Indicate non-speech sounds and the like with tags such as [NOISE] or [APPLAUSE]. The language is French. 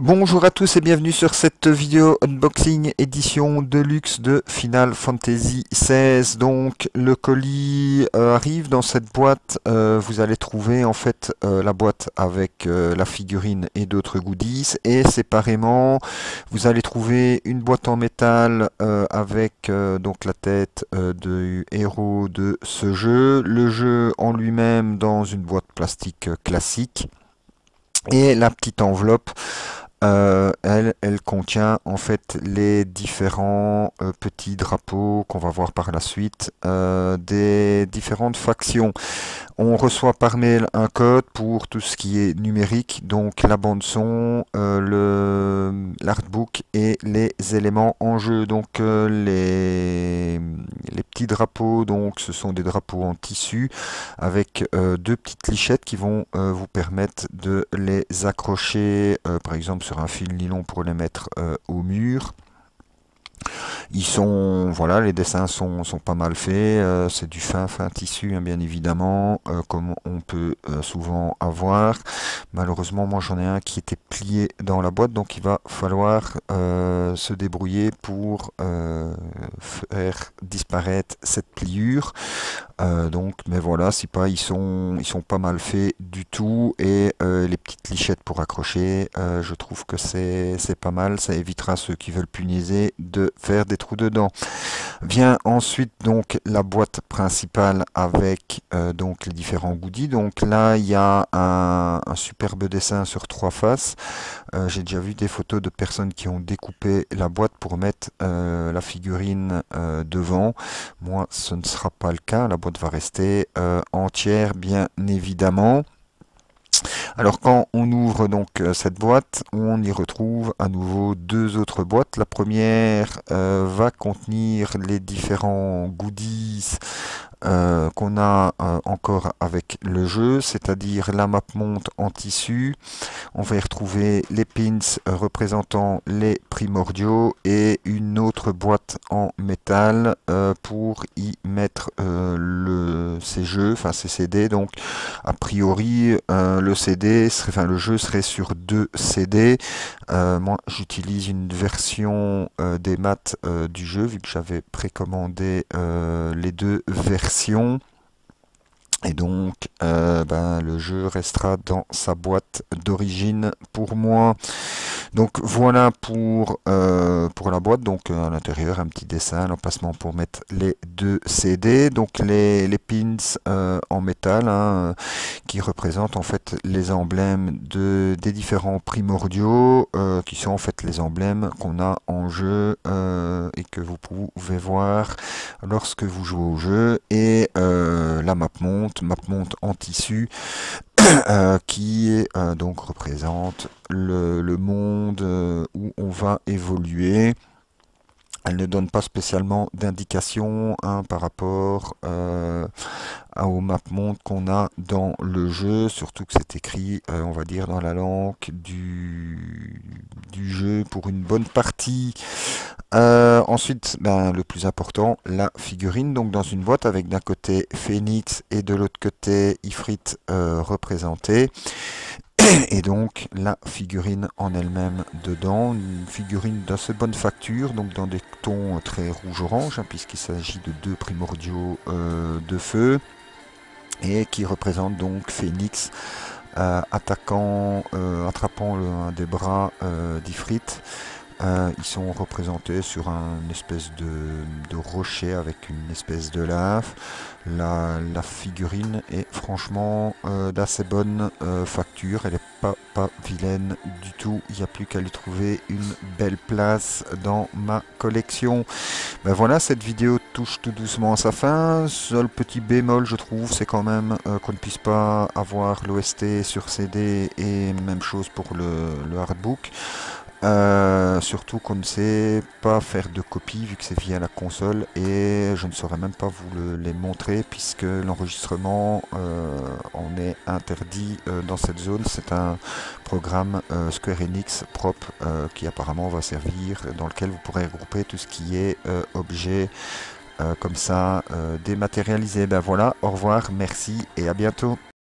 Bonjour à tous et bienvenue sur cette vidéo unboxing édition deluxe de Final Fantasy XVI. Donc le colis euh, arrive dans cette boîte. Euh, vous allez trouver en fait euh, la boîte avec la figurine et d'autres goodies. Et séparément, vous allez trouver une boîte en métal avec donc la tête du héros de ce jeu. Le jeu en lui-même dans une boîte plastique classique. Et la petite enveloppe euh, elle, elle contient en fait les différents euh, petits drapeaux qu'on va voir par la suite euh, des différentes factions. On reçoit par mail un code pour tout ce qui est numérique, donc la bande son, le l'artbook et les éléments en jeu. Donc les, les petits drapeaux, donc ce sont des drapeaux en tissu avec deux petites lichettes qui vont vous permettre de les accrocher, par exemple sur un fil nylon pour les mettre euh, au mur. Ils sont, voilà, les dessins sont, pas mal faits. Euh, c'est du fin, fin tissu, hein, bien évidemment, euh, comme on peut souvent avoir. Malheureusement, moi j'en ai un qui était plié dans la boîte, donc il va falloir se débrouiller pour faire disparaître cette pliure. Euh, donc, mais voilà, c'est pas, ils sont, ils sont pas mal faits du tout et euh, les petites lichettes pour accrocher, euh, je trouve que c'est pas mal. Ça évitera ceux qui veulent puniser de faire des trous dedans. Vient ensuite donc la boîte principale avec donc les différents goodies. Donc là, il y a un, un superbe dessin sur trois faces. J'ai déjà vu des photos de personnes qui ont découpé la boîte pour mettre la figurine devant. Moi, ce ne sera pas le cas. La boîte va rester euh, entière bien évidemment. Alors quand on ouvre donc euh, cette boîte, on y retrouve à nouveau deux autres boîtes. La première euh, va contenir les différents goodies euh, qu'on a euh, encore avec le jeu, c'est-à-dire la map monte en tissu. On va y retrouver les pins représentant les primordiaux et une autre boîte en métal euh, pour y mettre le, ces jeux, enfin ces CD. Donc a priori le CD, serait, enfin le jeu serait sur deux CD. moi j'utilise une version des maths du jeu vu que j'avais précommandé les deux versions et donc, euh, ben, le jeu restera dans sa boîte d'origine pour moi. Donc voilà pour, euh, pour la boîte. Donc à l'intérieur, un petit dessin, l'emplacement pour mettre les deux CD. Donc les, les pins euh, en métal hein, qui représentent en fait les emblèmes de, des différents primordiaux qui sont en fait les emblèmes qu'on a en jeu et que vous pouvez voir lorsque vous jouez au jeu. Et la map monte, map monte en tissu [COUGHS] euh, qui euh, donc représente le, le monde euh, où on va évoluer. Elle ne donne pas spécialement d'indication hein, par rapport euh, au map monde qu'on a dans le jeu, surtout que c'est écrit, euh, on va dire, dans la langue du, du jeu pour une bonne partie. Euh, ensuite, ben, le plus important, la figurine, donc dans une boîte avec d'un côté Phoenix et de l'autre côté Ifrit représenté. [CLEARS THROAT] et donc la figurine en elle-même dedans, une figurine d'assez bonne facture, donc dans des tons très rouge-orange, hein, puisqu'il s'agit de deux primordiaux euh, de feu, et qui représente donc Phoenix euh, attaquant, euh, attrapant un des bras d'Ifrit. Ils sont représentés sur un espèce de, rocher avec une espèce de lave. La, figurine est franchement euh, d'assez bonne euh, facture, elle est pas, pas vilaine du tout, il n'y a plus qu'à lui trouver une belle place dans ma collection. Ben voilà, cette vidéo touche tout doucement à sa fin, seul petit bémol je trouve, c'est quand même euh, qu'on ne puisse pas avoir l'OST sur CD et même chose pour le hardbook. Euh, surtout qu'on ne sait pas faire de copie vu que c'est via la console et je ne saurais même pas vous les montrer puisque l'enregistrement euh, en est interdit euh, dans cette zone. C'est un programme Square Enix propre qui apparemment va servir dans lequel vous pourrez regrouper tout ce qui est objet comme ça dématérialisé. Ben voilà, au revoir, merci et à bientôt.